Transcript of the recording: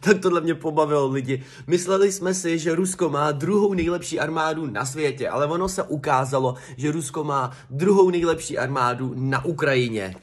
tak tohle mě pobavilo lidi. Mysleli jsme si, že Rusko má druhou nejlepší armádu na světě, ale ono se ukázalo, že Rusko má druhou nejlepší armádu na Ukrajině.